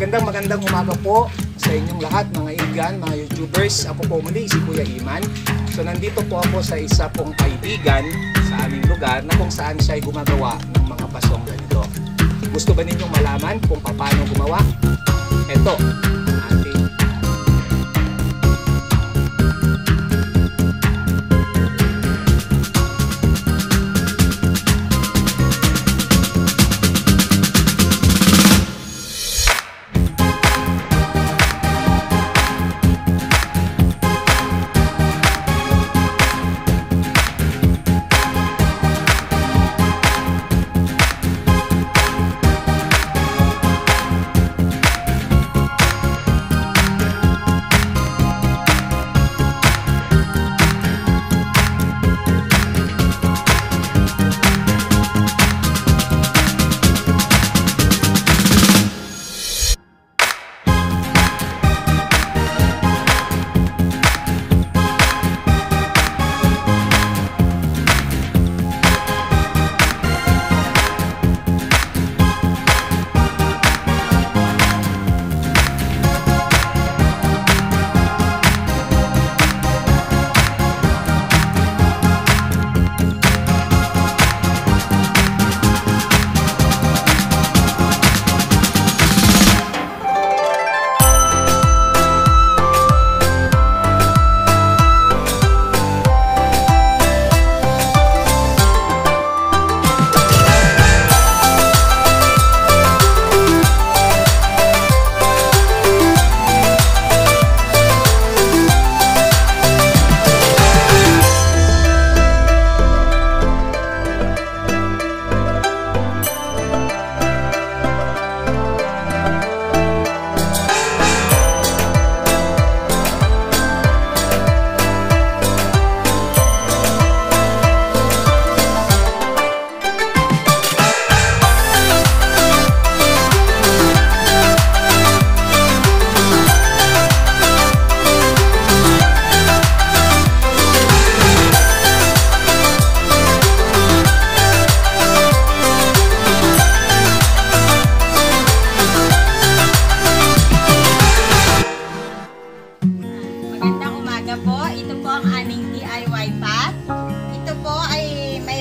Magandang magandang umaga po sa inyong lahat mga igan, mga YouTubers. Ako po muli si Kuya Iman. So nandito po ako sa isa pong kaibigan sa aming lugar na kung saan siya ay gumagawa ng mga pasong ganito. Gusto ba ninyong malaman kung paano gumawa? Ito,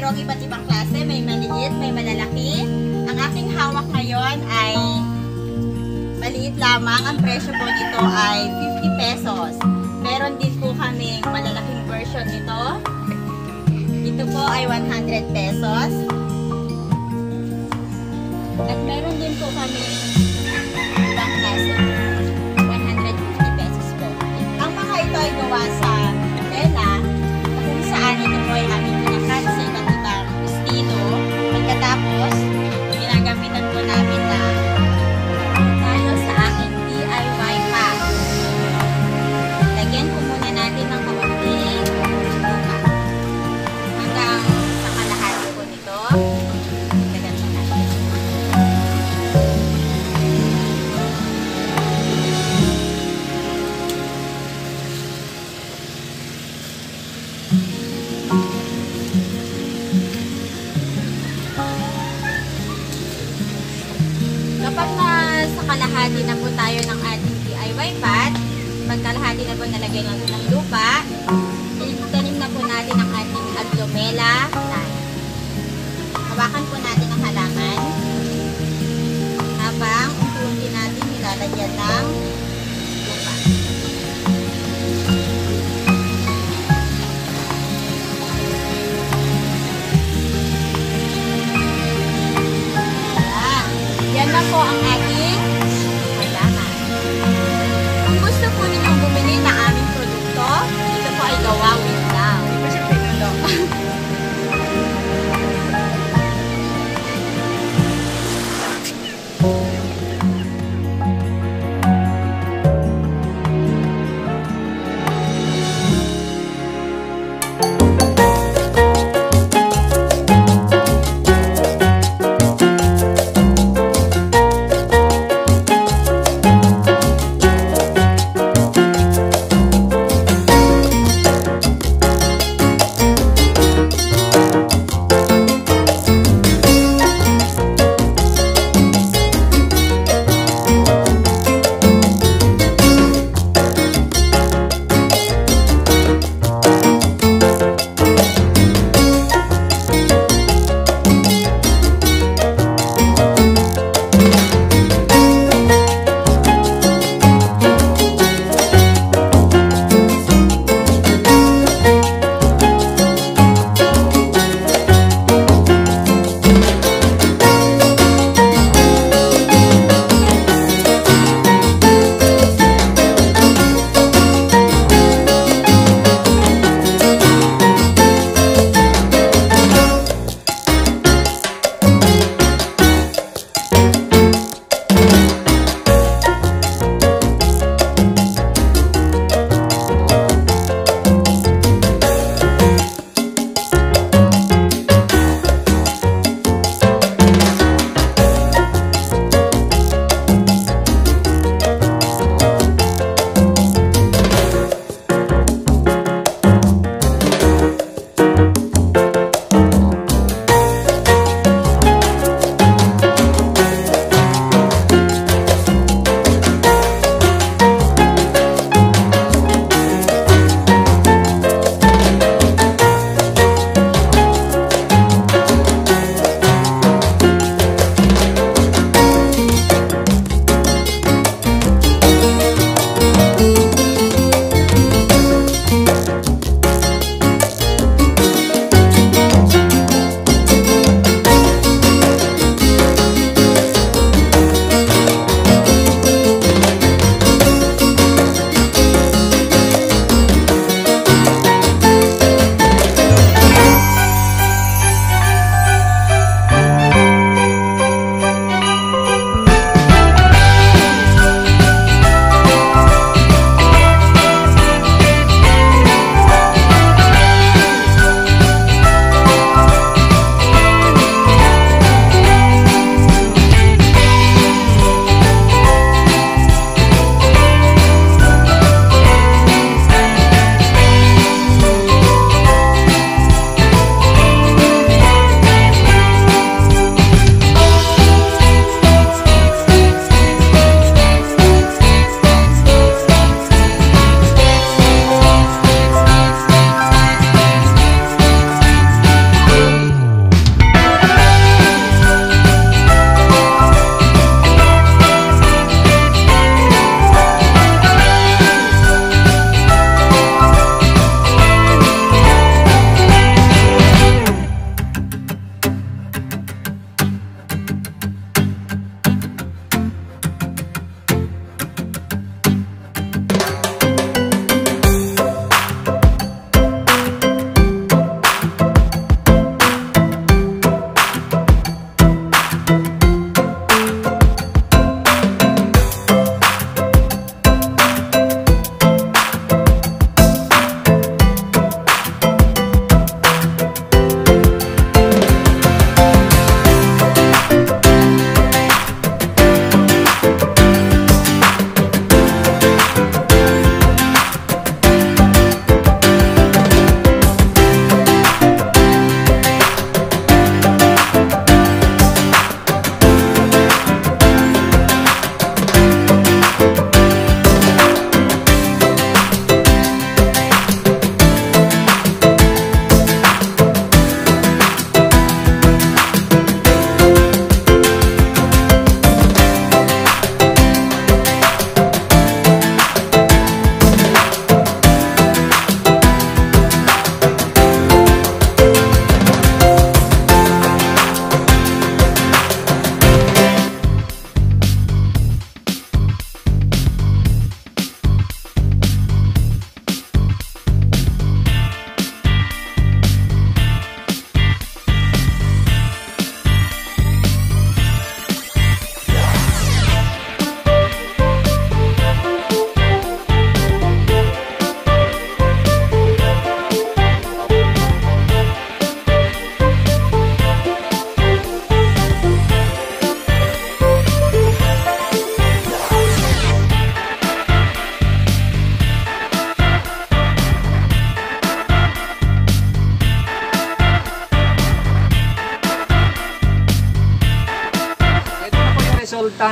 mayroong iba't ibang klase. May maliit, may malalaki. Ang aking hawak ngayon ay maliit lamang. Ang presyo po nito ay 50 pesos. Meron din po kaming malalaking version nito. Ito po ay 100 pesos. At meron din po kami kalahati na po nalagay natin ng lupa, itanim na po natin ang ating aglomela plant. Hawakan po natin ang halaman habang unti-unti natin nilalagyan ng lupa. Yan na po ang ating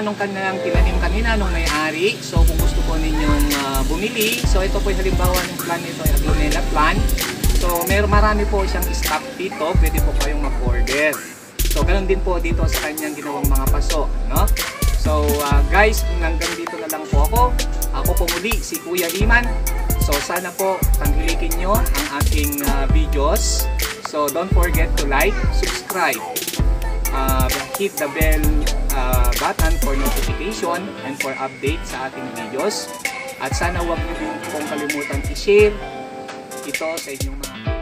nung kanilang tinanim kanina nung may-ari. So kung gusto po ninyong ah, bumili, so ito po yung halimbawa ng plant nito ay aglonella plant. So meron marami po siyang stock dito, pwede po kayong mag-order. So ganun din po dito sa kanyang ginawang mga paso, no? So ah, guys, hanggang dito na lang po ako. Ako po muli si Kuya Iman. So sana po tangkilikin nyo ang aking ah, videos. So don't forget to like, subscribe, uh, hit the bell uh, button for notification and for update sa ating videos. At sana huwag niyo din pong kalimutan i-share ito sa inyong mga